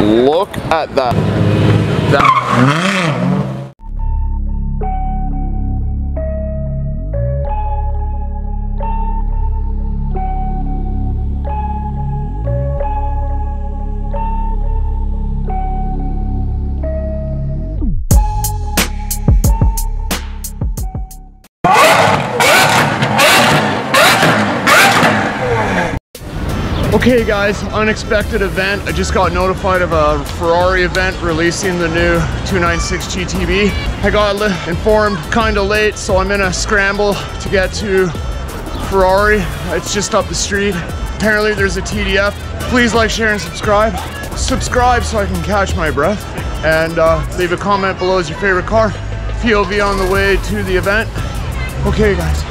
Look at that. That. Okay guys, unexpected event. I just got notified of a Ferrari event releasing the new 296 GTB. I got informed kind of late, so I'm in a scramble to get to Ferrari. It's just up the street. Apparently there's a TDF. Please like, share, and subscribe. Subscribe so I can catch my breath. And uh, leave a comment below as your favorite car. POV on the way to the event. Okay guys.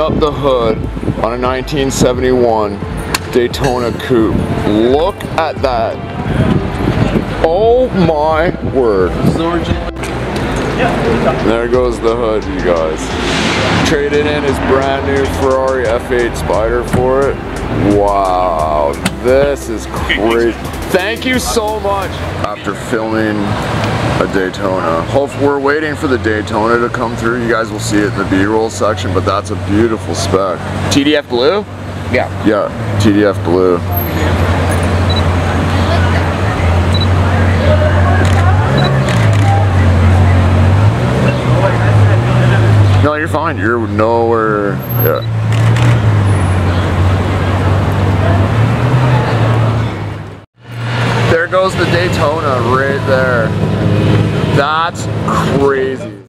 Up the hood on a 1971 Daytona Coupe. Look at that. Oh my word. There goes the hood, you guys. Traded in his brand new Ferrari F8 Spider for it. Wow, this is crazy. Thank you so much. After filming a Daytona. Hope we're waiting for the Daytona to come through. You guys will see it in the B-roll section, but that's a beautiful spec. TDF blue? Yeah. Yeah, TDF blue. No, you're fine. You're nowhere. Yeah. Goes the Daytona right there. That's crazy.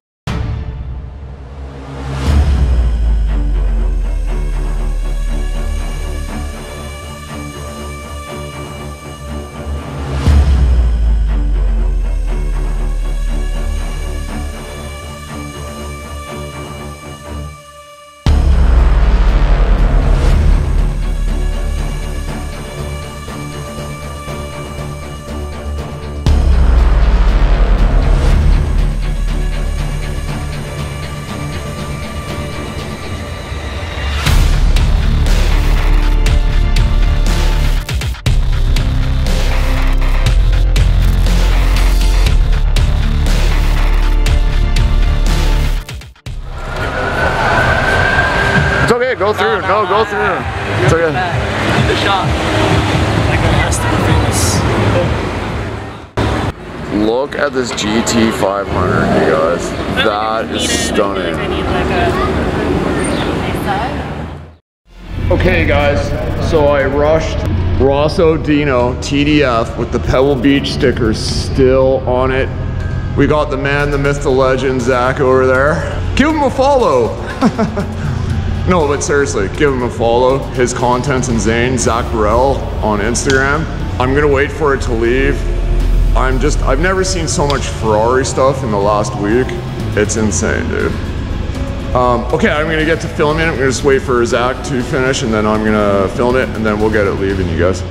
No, go through. It's okay. the shot. Like the last famous. Look at this GT500, you guys. That is stunning. Okay, guys. So I rushed Rosso Dino TDF with the Pebble Beach stickers still on it. We got the man, the myth, the legend, Zach over there. Give him a follow. no, but seriously, give him a follow. His content's insane. Zach Brehl on Instagram. I'm gonna wait for it to leave. I'm just, I've never seen so much Ferrari stuff in the last week. It's insane, dude. Um, okay, I'm gonna get to filming it. I'm gonna just wait for Zach to finish and then I'm gonna film it and then we'll get it leaving, you guys.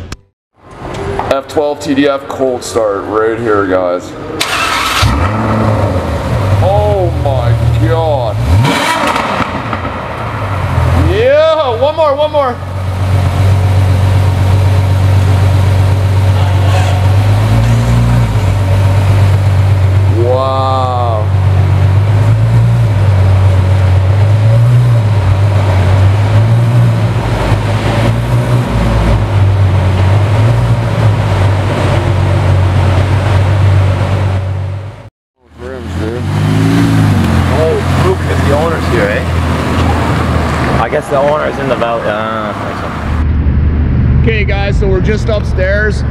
F12 TDF cold start right here, guys. Oh my god. Yeah, one more, one more. Wow. Oh, true, because the owner's guess the owner's in the valley. Uh, Okay guys, so we're just upstairs.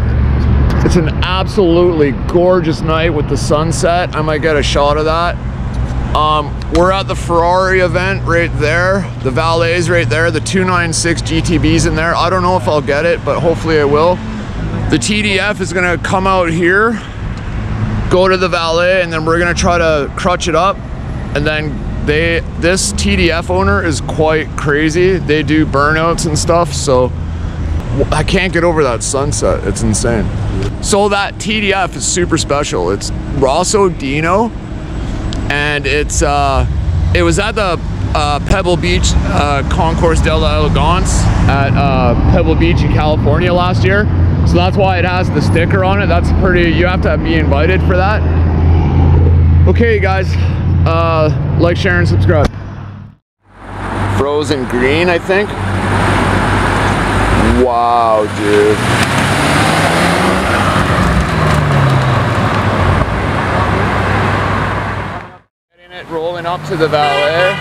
It's an absolutely gorgeous night with the sunset. I might get a shot of that. Um, we're at the Ferrari event right there. The valet's right there. The 296 GTB's in there. I don't know if I'll get it, but hopefully I will. The TDF is gonna come out here, go to the valet, and then we're gonna try to crutch it up. And then they this TDF owner is quite crazy. They do burnouts and stuff, so I can't get over that sunset. It's insane. So that TDF is super special. It's Rosso Dino, and it's uh, it was at the uh, Pebble Beach uh, Concours de la Elegance at uh, Pebble Beach in California last year. So that's why it has the sticker on it. That's pretty. You have to be invited for that. Okay, guys. Uh, like, share, and subscribe. Frozen green, I think. Wow, dude. Getting it rolling up to the valet,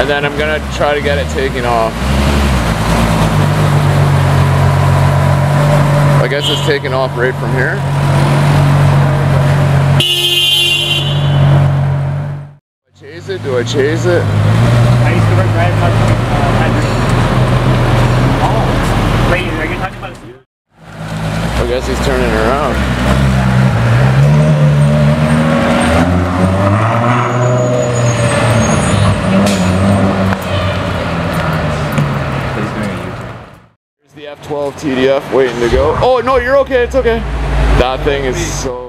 and then I'm gonna try to get it taken off. I guess it's taking off right from here. Do I chase it? Do I chase it? I used to work right at uh, Henry. Oh, wait, are you talking about? I guess he's turning around. The F12 TDF waiting to go. Oh, no, you're okay. It's okay. That thing is so.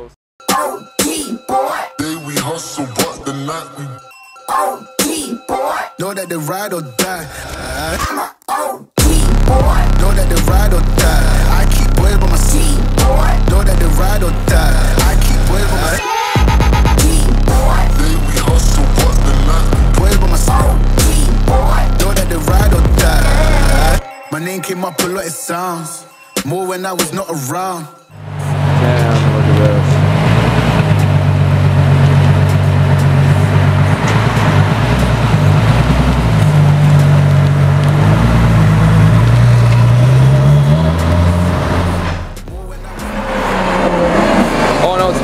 Know that they ride or die. I'm a OG Boy. Know that they ride or die. I keep boys by my seat. Boy. Know that they ride or die. I keep boys by my Day we hustle, but the night Boys by my side. Know that they ride or die. My name came up a lot, it sounds. More when I was not around. Damn, look at this.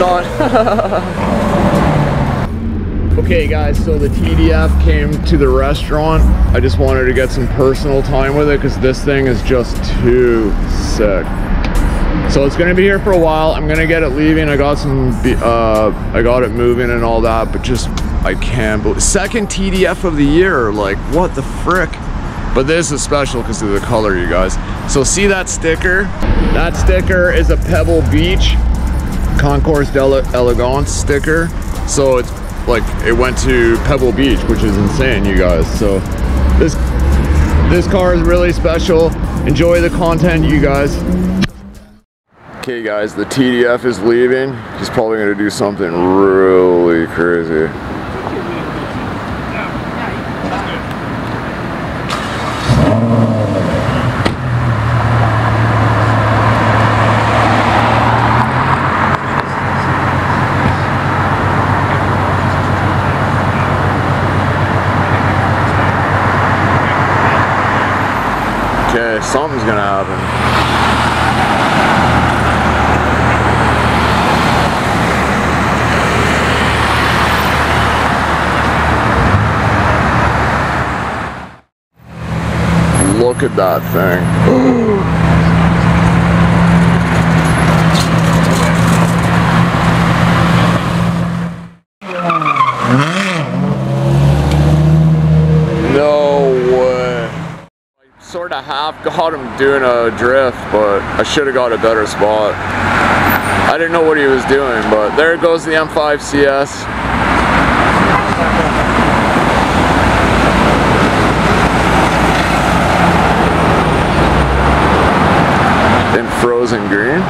Not. okay, guys, so the TDF came to the restaurant. I just wanted to get some personal time with it because this thing is just too sick. So it's gonna be here for a while. I'm gonna get it leaving. I got some, uh, I got it moving and all that, but just I can't believe second TDF of the year. Like what the frick? But this is special because of the color, you guys. So see that sticker? That sticker is a Pebble Beach Concours d'Elegance sticker. So it's like it went to Pebble Beach, which is insane, you guys. So this this car is really special. Enjoy the content, you guys. Okay guys, the TDF is leaving. He's probably gonna do something really crazy. Something's gonna happen. Look at that thing. No way. I half got him doing a drift, but I should have got a better spot. I didn't know what he was doing, but there goes the M5 CS. in frozen green.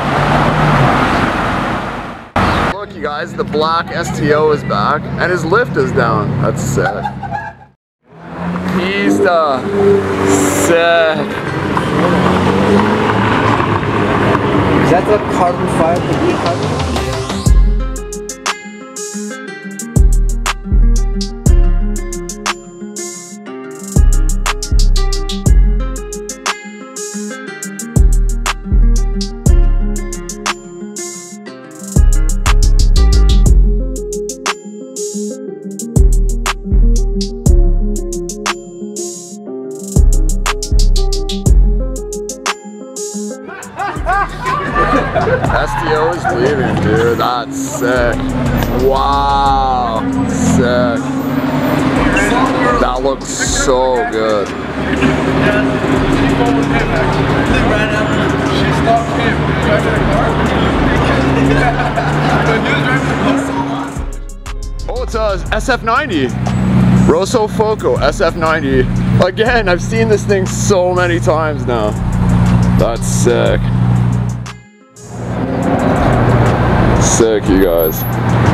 Look, you guys, the black STO is back and his lift is down. That's sick. Pista. Sick. Is that the carbon fiber? That's sick. Wow. Sick. That looks so good. Oh, it's a SF90. Rosso Fuoco SF90. Again, I've seen this thing so many times now. That's sick. Sick, you guys.